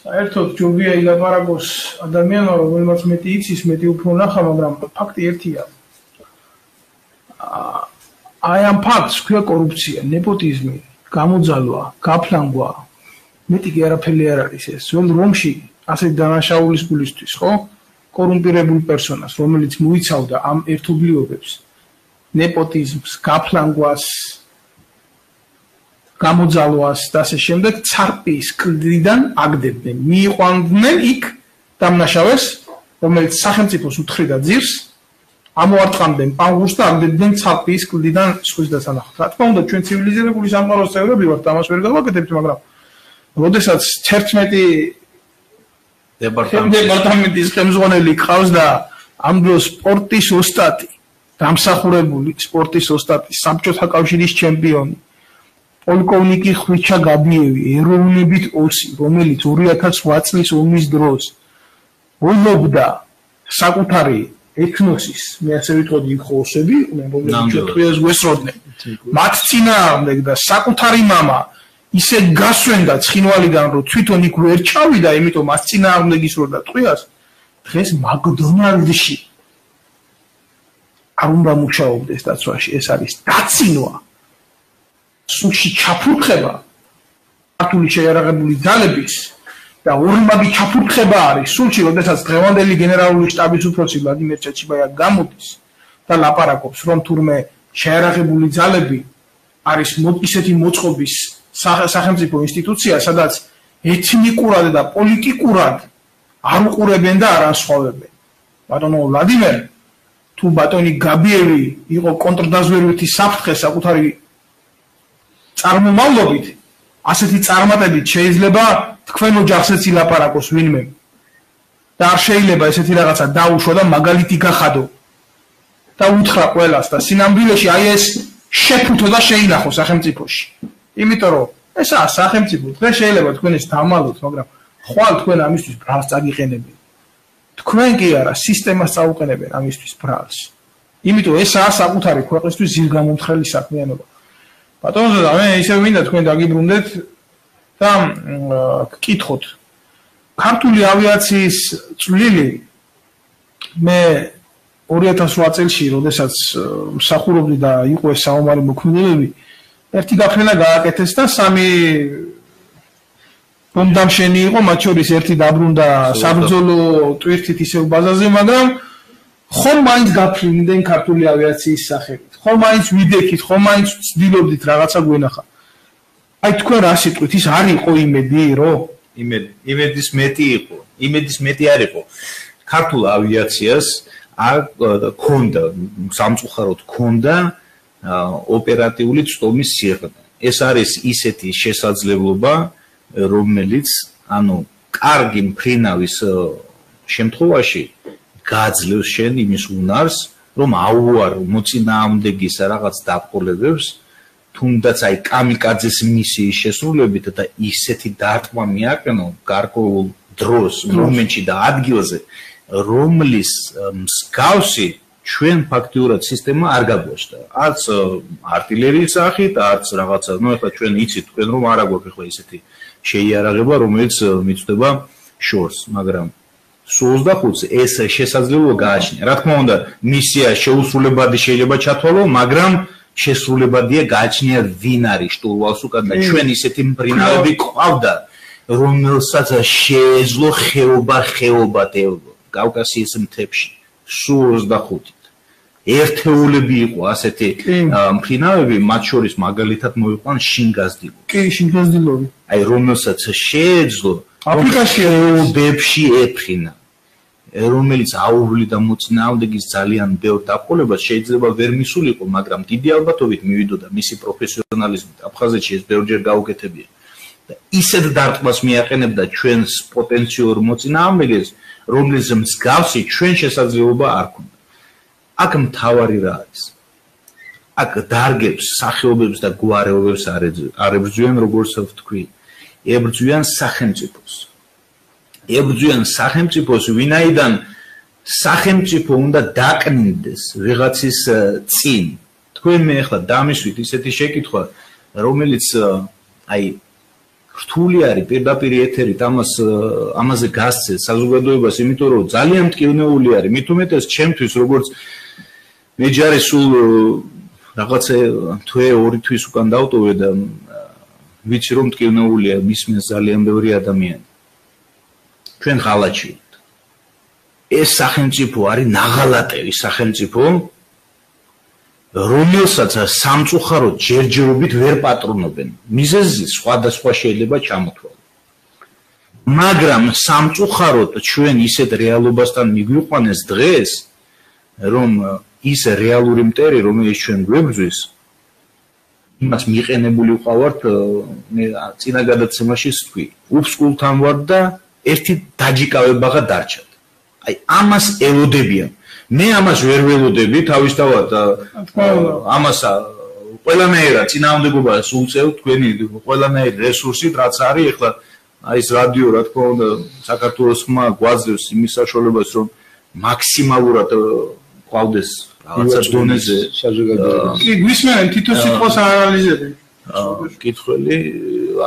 საერთოდ ჯობია ილაპარაკოს ადამიანმა რომელმაც მეტი იცის მეტი უფრო ნახა მაგრამ ფაქტი ერთია. აი ამ ფაქტს ქვია კორუფცია ნეპოტიზმი გამოძალვა გაფლანგვა. მეტი კი არაფერი არ არის ეს ძველ რომში ასე დანაშაულის გულისთვის ხო? კორუმპირებულ პერსონას რომელიც მოიცავდა ამ ერთობლიობებს ნეპოტიზმს გაფლანგვას გამოძალვას და ასე შემდეგ ცარპის კლდიდან აგდებდნენ. მიიყვანდნენ იქ დამნაშავეს რომელიც სახელმწიფოს უთხრიდა ძირს ამოარტყამდნენ პანგურს და აგდებდნენ ცარპის კლდიდან სხვის დასანახად რა თქმა უნდა ჩვენ ცივილიზირებული სამყაროს წევრები ვართ ამას ვერ გავაკეთებთ მაგრამ როდესაც 11 დეპარტამენტის ხელმძღვანელი ყავს და ამ დროს სპორტის ოსტატი დამსახურებული სპორტის ოსტატი საბჭოთა კავშირის ჩემპიონი პოლკოვნიკი ხვიჩა გაბიევი ეროვნებით ოსი რომელიც 2008 წლის ომის დროს ულობდა საკუთარი ეთნოსის მე ასე ვიტყოდი ხოსები რომელიც ჩვენს გვესროდნენ მათ წინააღმდეგ და საკუთარი мама ისე გასვენდა ცხინვალიდან რომ თვითონ იქ ვერ ჩავიდა იმიტომ მას წინააღმდეგ ისროდა ტყვიას დღეს მაკდონალდში არ უნდა მუშაობდეს დაცვაში ეს არის დაცინვა სულში ჩაფურხება ქართული შეიარაღებული ძალების და ორმაგი ჩაფურხება არის სულში, როდესაც დღევანდელი გენერალური შტაბის უფროსი ვლადიმერ ჩეჩიბაია გამოდის და ლაპარაკობს, რომ თურმე შეიარაღებული ძალები არის ისეთი მოწყობის სახელმწიფო ინსტიტუცია, სადაც ეთნიკურად და პოლიტიკურად არ უყურებენ და არ ასხვავებენ. ბატონო ვლადიმერ, თუ ბატონი გაბიევი იყო კონტრდაზვერვითი საფრთხე საკუთარი წარმომავლობით ასეთი წარმატებით შეიძლება თქვენ ოჯახსაც ილაპარაკოს ვინმე. და არ შეიძლება ესეთი რაღაცა დაუშვა და მაგალითი გახადო. და უთხრა ყველას და სინამდვილეში აი ეს შეფუთო და შეინახო სახელმწიფოში. იმიტომ რომ ესაა სახელმწიფო დღეს შეიძლება თქვენ ეს დამალოთ მაგრამ ხვალ თქვენ ამისთვის ბრალს წაგიყენებენ. თქვენ კი არა სისტემას წაუყენებენ ამისთვის ბრალს. იმიტომ ესაა საკუთარი ქვეყნისთვის ზირგამომთხრელი საქმიანობა ბატონო და მე ისე მინდა თქვენ დაგიბრუნდეთ და გკითხოთ ქართული ავიაციის წვლილი მე 2008 წელს, როდესაც მსახურობდი და იყო ეს საომარი მოქმედებები, ერთი გაფრენა გააკეთეს და სამი მომდამშენი იყო, მათ შორის ერთი დაბრუნდა საბრძოლო ტვირთით ისევ ბაზაზე, მაგრამ ხომ მაინც გაფრინდნენ ქართული ავიაციის სახელით. ხომ მაინც ვიდექით, ხომ მაინც ვცდილობდით რაღაცა გვენახა. აი თქვენ რა სიტყვით, ის არ იყო იმედი, რომ იმედი, იმედის მეტი იყო, იმედის მეტი არ იყო. ქართულ ავიაციას არ ქონდა სამწუხაროდ ქონდა ოპერატიული წტომის სიღრმე. ეს არის ისეთი შესაძლებლობა, რომელიც ანუ კარგი მფრინავის შემთხვევაში გაძლევს შენ იმის უნარს, რომ აუარ მოწინააღმდეგის რაღაც დაპყრობებს, თუნდაც აი კამიკაძეს მისიის შესრულებით და ისეთი დარტყმა მიაკნო გარკვეულ დროს, მომენტში და ადგილზე, რომლის მსგავსი ჩვენ ფაქტიურად სისტემა არ გაგვაშდა. არც არტილერიის სახით, არც რაღაცა, ну ეხლა ჩვენ იცით თქვენ რომ არ აგვაქვს ეხლა ისეთი შეიარაღება, რომელიც მიწდება შორს, მაგრამ სულ 25 ეს შესაძლებლობა გააჩნია. რა თქმა უნდა, მისია შეუსრულებადი შეიძლება ჩათვალო, მაგრამ შესრულებადია გააჩნია ვინ არის შტურვალს უკან და ჩვენ ისეთი მბრინავები ყავდა, რომელსაც შეეძლო ხეობა ხეობა დევლო. კავკასიის მთებში. სულ 25 ერთეულები იყო ასეთი მფრინავები მათ შორის მაგალითად მოიყვან შინგაზდილო კი შინგაზდილოვი აი რომელსაც შეეძლო აფრიკაში ბებში ეფრინა რომელიც აუვლი და მოწინააღმდეგის ძალიან ბევრ დაპყრობას შეიძლება ვერ მისულიყო მაგრამ დიდი ალბათობით მივიდოდა მისი პროფესიონალიზმით აფხაზეთში ეს ბევრჯერ გაუკეთებია და ისეთ დარტყმას მიაყენებდა ჩვენს პოტენციურ მოწინააღმდეგეს რომლის მსგავსი ჩვენ შესაძლებლობა არ ქონდა. აქ მთავარი რა არის? აქ დარგებს, სახეობებს და გვარეობებს არ ებრძვიან როგორც ვთქვი, ებრძვიან სახელმწიფოს. ებრძვიან სახელმწიფოს, ვინაიდან სახელმწიფო უნდა დაკნინდეს ვიღაცის წინ. თქვენ მე ახლა დამისვით ისეთი შეკითხვა, რომელიც აი რთული არის პირდაპირ ეთერით ამას ამაზე გასცე საზოგადოებას, იმიტომ რომ ძალიან მტკივნეული არის. მით უმეტეს ჩემთვის როგორც მე ჯარი სულ რაღაცე თვე ორი თვის უკან დავტოვე და ვიცი რომ მტკივნეულია მისმენს ძალიან ბევრი ადამიანი. ჩვენ ღალაჩი ეს სახელმწიფო არის ნაღალატევი სახელმწიფო რომელსაც სამწუხაროდ ჯერჯერობით ვერ პატრონობენ. მიზეზი სხვადასხვა შეიძლება ჩამოთვალო. მაგრამ სამწუხაროდ ჩვენ ისეთ რეალობასთან მიგვიყვანეს დღეს, რომ ის რეალური მტერი, რომელიც ჩვენ გვებრძვის, იმას მიყენებული ვყავართ, მე წინა გადაცემაში ვთქვი, უფსკულთან ვარ და ერთი დაჯიკავებაღა დარჩათ. აი ამას ელოდებიან. მე ამას ვერ ველოდები თავისთავად ამას ყველანაირად წინააღმდეგობას უწევ თქვენი ყველანაირ რესურსით რაც არის ეხლა აი ეს რადიო რა თქმა უნდა საქართველოს ხმა გვაძლევს იმის საშუალებას რომ მაქსიმალურად ყავდეს რაღაცა დონეზე საზოგადოება კი გვისმენ თითო სიტყვას ანალიზები. კითხველი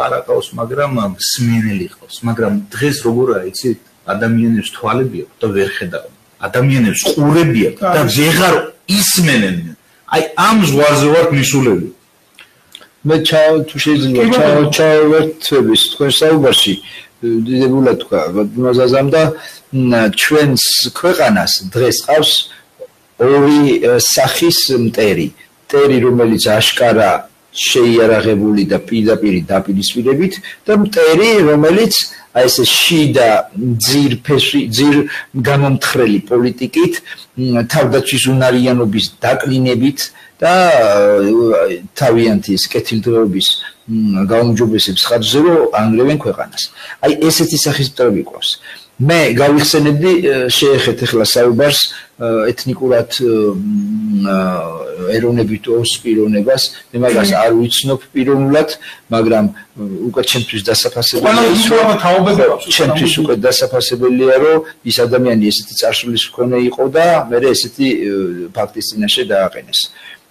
არ აკავს მაგრამ სმენელი ყავს მაგრამ დღეს როგორ არის იცი ადამიანებს თვალები აქვს და ვერ ხედავენ ადამიანებს ყურები აქვს და ვეღარ ისმენენ. აი ამ ზღვარზე ვარ მისულები. მე ჩაო თუ შეიძლება ჩაო ჩაო ვერთვების თქვენ საუბარში დიდებულად თქვა. მოზაზამ და ჩვენს ქვეყანას დღეს ყავს ორი სახის მტერი. მტერი რომელიც აშკარა შეიარაღებული და პირდაპირ დაპირისპირებით და მტერი რომელიც აი ეს შიდა ძირ ფესვი ძირ გამომთხრელი პოლიტიკით თავდაცვის უნარიანობის დაკლინებით და თავიანთი კეთილდღეობის გაუმჯობესებს ხარჯზე რომ ანგრევენ ქვეყანას. აი ესეთი სახის მტრები ყავს. მე გავიხსენებდი შეეხეთ ახლა საუბარს ეთნიკურად ეროვნებით ოს პიროვნებას მე მაგას არ ვიცნობ პიროვნულად მაგრამ უკვე ჩემთვის დასაფასებელია ჩემთვის უკვე დასაფასებელია რომ ის ადამიანი ესეთი წარსულის მქონე იყო და მე ესეთი ფაქტის წინაშე დააყენეს.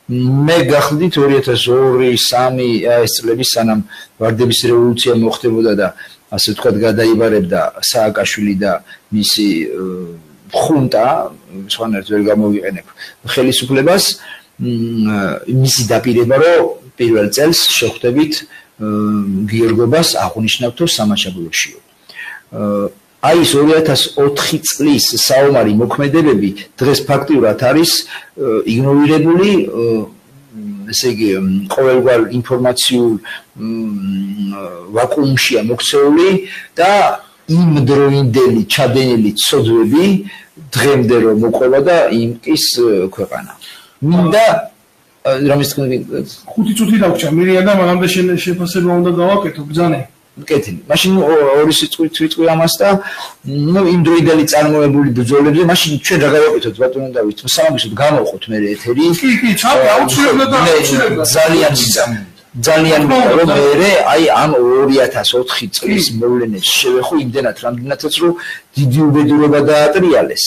მე გახლდით 2002-3 ეს წლები სანამ ვარდების რევოლუცია მოხდებოდა და ასე ვთქვათ გადაიბარებდა სააკაშვილი და მისი ხუნტა სხვანაირად ვერ გამოვიყენებ ხელისუფლებას მისი დაპირება რომ პირველ წელს შეხვდებით გიორგობას აღნიშნავთო სამაშაბლოშიო აი ეს 2004 წლის საომარი მოქმედებები დღეს ფაქტიურად არის იგნორირებული ესე იგი ყოველგვარ ინფორმაციულ ვაკუუმშია მოქცეული და იმ დროინდელი ჩადენილი ცოდვები დღემდე რომ მოყოლა და იმკის ქვეყანა. მინდა რამის თქვი 5 წუთი დაგჭა მირია და მაგამდე შეფასება უნდა გავაკეთო ბძანე. კეთილი. მაშინ ორი სიტყვით ვიტყვი ამას და ნუ იმ დროინდელი წარმოებული ბრძოლებზე მაშინ ჩვენ რა გავაკეთოთ ბატონო დავით? სამაგისოდ გამოვხოთ მე ეთერი. კი, კი, ჩავე აუცილებლად და აუცილებლად. ძალიან ძამი. ძალიან რომ მე აი ამ 2004 წლის მოვლენებს შევეხო იმდენად რამდენადაც რომ დიდი უბედურება დაატრიალეს.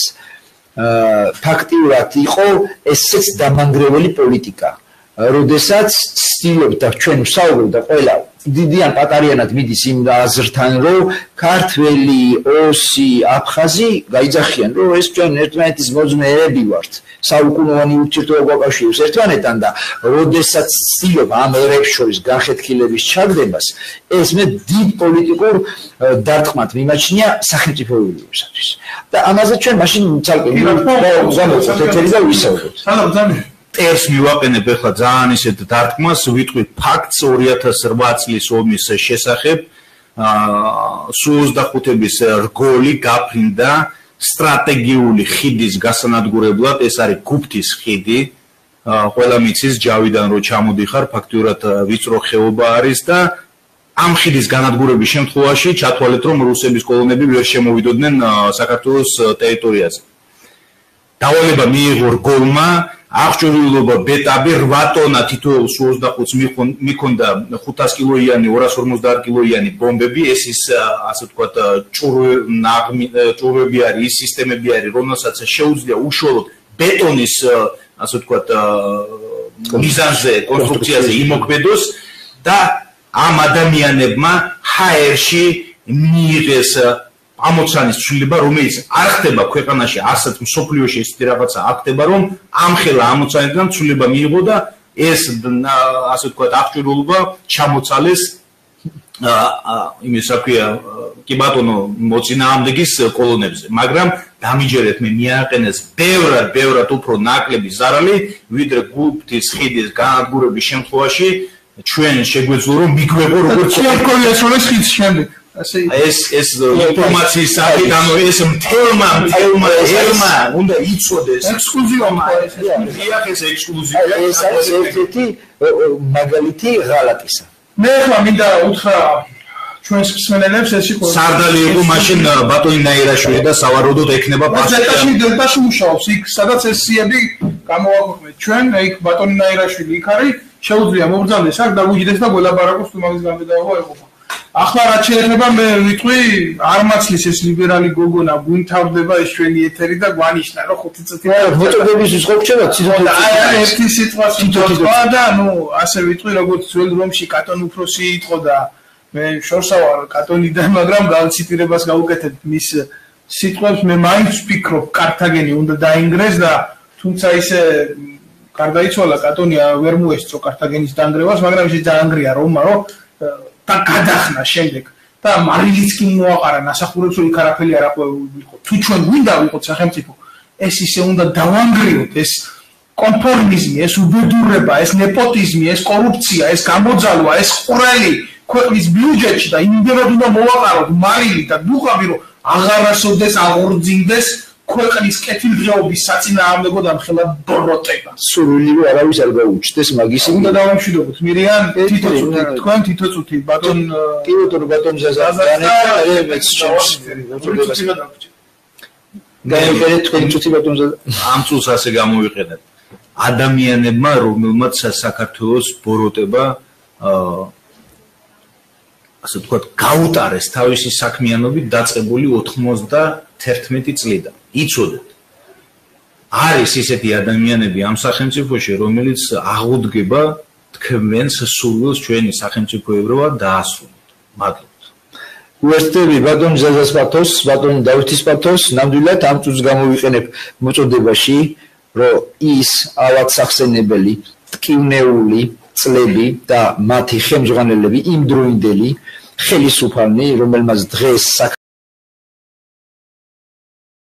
აა ფაქტიურად იყო ესეც დამანგრეველი პოლიტიკა. როდესაც ცდილობდა ჩვენ ვსაუბრობ და ყველა დიდიან პატარიანად მიდის იმ აზრთან რომ ქართველი, ოსი, აფხაზი გაიძახიან რომ ეს ჩვენ ერთმანეთის მოძმეები ვართ. საუკუნოვანი ურთიერთობა გვაკავშირებს ერთმანეთთან და როდესაც ცდილობ ამ ერებს შორის განხეთქილების ჩაგდებას, ეს მე დიდ პოლიტიკურ დარტყმად მიმაჩნია სახელმწიფოებრივებისათვის. და ამაზე ჩვენ მაშინ ცალკე გამოვხოთ ეთერი და ვისაუბროთ. სანამ ძალიან ტერს მივაყენებ ახლა ძალიან ისეთ დარტყმას, ვიტყვი ფაქტს 2008 წლის ომის შესახებ. აა სულ 25-ების რგოლი გაფრინდა სტრატეგიული ხიდის გასანადგურებლად, ეს არის გუფთის ხიდი. აა ყველა მიცის ჯავიდან რო ჩამოდიხარ, ფაქტურად ვიწრო ხეობა არის და ამ ხიდის განადგურების შემთხვევაში ჩათვალეთ, რომ რუსების კოლონები ვერ შემოვიდოდნენ საქართველოს ტერიტორიაზე. დავალება მიიღო რგოლმა აღჭურვილობა ბეტაბი 8 ტონა თითოეულ 25-ს მიქონდა 500 კილოიანი 250 კილოიანი ბომბები. ეს ის ასე ვთქვათ ჭურვები არის ის სისტემები არის რომელსაც შეუძლია უშუალოდ ბეტონის ასე ვთქვათ მიზანზე კონსტრუქციაზე იმოქმედოს და ამ ადამიანებმა ჰაერში მიიღეს ამოცანის ცვლილება, რომელიც არ ხდება ქვეყანაში, ასეთ მსოფლიოში ესეთი რაღაცა არ ხდება, რომ ამ ხელა ამოცანიდან ცვლილება მიიღო და ეს ასე ვთქვათ, აღჭურვილობა ჩამოცალეს იმის საქმეა კი ბატონო მოწინააღმდეგის კოლონებზე, მაგრამ დამიჯერეთ მე მიაყენეს ბევრად, ბევრად უფრო ნაკლები ზარალი, ვიდრე გუფთის ხიდის განადგურების შემთხვევაში ჩვენ შეგვეძლო რომ მიგვეღო როგორც ჩვენ ეს ხიდის შემდეგ ასე ეს ეს ინფორმაციის სახით ანუ ეს თელმა თელმა თელმა უნდა იცოდეს. ექსკლუზივა დიახ ეს ექსკლუზივია ეს არის ერთ-ერთი მაგალითი ღალატისა. მე ხა მინდა უთხრა ჩვენს მსმენელებს ეს იყო სარდალი იყო მაშინ ბატონი ნაირაშვილი და სავარაუდოდ ექნება პასუხი. დელტაში მუშაობს. იქ სადაც ეს სიები გამოვაქვეყნეთ ჩვენ იქ ბატონი ნაირაშვილი იქ არის. შეუძლია მობრძანდეს აქ და უჯდეს და გველაბარაკოს თუ მაგის გამედაობა ეყოფა ახლა რა შეიძლება მე ვიტყვი არ მაცლის ეს ლიბერალი გოგონა გვინთავდება ეს ჩვენი ეთერი და გვანიშნა რომ ხუთი წუთი მოწოდების ის ხო გქჩება ციტატი აი ერთი სიტყვა სიტყვა და ნუ ასე ვიტყვი როგორც ძველ რომში კატონ უფროსი იყო და მე შორსა ვარ კატონიდან მაგრამ გავციტირებას გავუკეთებ მის სიტყვებს მე მაინც ვფიქრობ კართაგენი უნდა დაინგრეს და თუმცა ისე გარდაიცვალა კატონი ვერ მოესწრო კართაგენის დანგრევას მაგრამ ისე დაანგრია რომმა რომ და გადახნა შემდეგ. და მარილიც კი მოაყარა ნასახურებს რომ იქ არაფერი არ აყვეულიყო თუ ჩვენ გვინდა ვიყოთ სახელმწიფო ეს ისე უნდა დავანგრიოთ ეს კონფორმიზმი ეს უბედურება ეს ნეპოტიზმი ეს კორუფცია ეს გამოძალვა ეს ყრელი ქვეყნის ბიუჯეტში და იმდენად უნდა მოვაყაროთ მარილი და დუღაბი რომ აღარასოდეს აღორძინდეს ქვეყნის კეთილდღეობის საწინააღმდეგო და მხელა ბროტება. სურვილი რომ არავის არ გაუჩნდეს მაგის უნდა დავამშვიდობოთ. მირიან თითო წუთი, თქვენ თითო წუთი, ბატონ კი ბატონ ბატონ ზაზა, და მე მეც გაიგეთ თქვენ წუთი ბატონზე ამ წუთს ასე გამოვიყენეთ. ადამიანებმა, რომელმაც საქართველოს ბოროტება აა ასე ვთქვათ, გაუტარეს თავისი საქმიანობით დაწყებული 91 წლიდან. იცოდეთ. არის ისეთი ადამიანები ამ სახელმწიფოში, რომელიც აღუდგება თქვენს სულს ჩვენი სახელმწიფოებრობა დაასრულოთ. მადლობთ. უერთდები ბატონ ზაზას პათოს, ბატონ დავითის პათოს, ნამდვილად ამ წუთს გამოვიყენებ მოწოდებაში, რომ ის ავად სახსენებელი, ტკივნეული წლები და მათი ხელმძღვანელები იმ დროინდელი ხელისუფალნი, რომელმაც დღეს